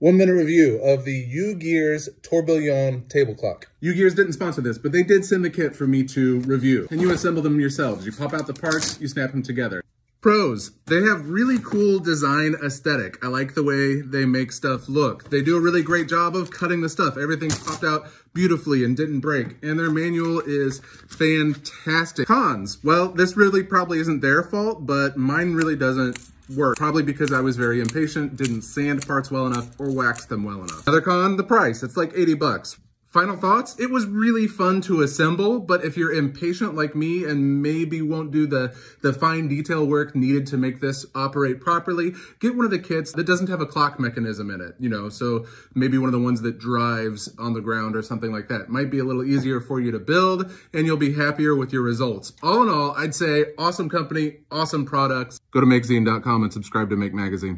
One minute review of the Ugears Tourbillon table clock. Ugears didn't sponsor this, but they did send the kit for me to review. And you assemble them yourselves. You pop out the parts, you snap them together. Pros, they have really cool design aesthetic. I like the way they make stuff look. They do a really great job of cutting the stuff. Everything's popped out beautifully and didn't break. And their manual is fantastic. Cons, well, this really probably isn't their fault, but mine really doesn't work. Probably because I was very impatient, didn't sand parts well enough or wax them well enough. Another con, the price. It's like 80 bucks. Final thoughts? It was really fun to assemble, but if you're impatient like me and maybe won't do the, the fine detail work needed to make this operate properly, get one of the kits that doesn't have a clock mechanism in it, you know, so maybe one of the ones that drives on the ground or something like that. Might be a little easier for you to build and you'll be happier with your results. All in all, I'd say awesome company, awesome products. Go to MakeZine.com and subscribe to Make Magazine.